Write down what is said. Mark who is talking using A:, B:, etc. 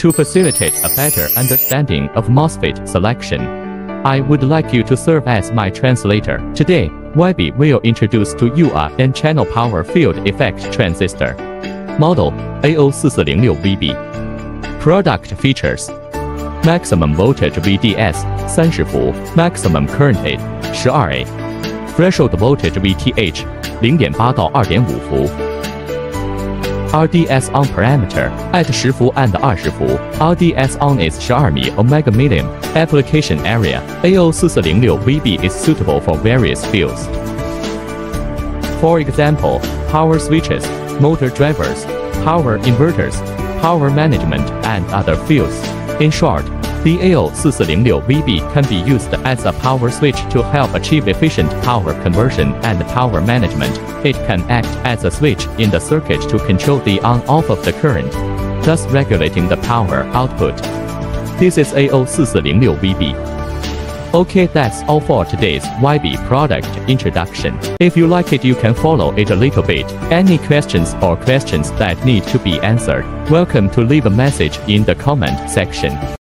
A: To facilitate a better understanding of MOSFET selection, I would like you to serve as my translator. Today, VB will introduce to you a N-channel power field effect transistor. Model AO4406VB. Product features Maximum voltage VDS 30伏，maximum current A threshold voltage VTH 0.8-2.5 V RDS on parameter at 10伏 and 20伏 RDS on is 12米 omega million Application area A04406VB is suitable for various fields For example, power switches, motor drivers, power inverters, power management, and other fields. In short, the AO4406VB can be used as a power switch to help achieve efficient power conversion and power management. It can act as a switch in the circuit to control the on-off of the current, thus regulating the power output. This is AO4406VB. Okay, that's all for today's VB product introduction. If you like it, you can follow it a little bit. Any questions or questions that need to be answered, welcome to leave a message in the comment section.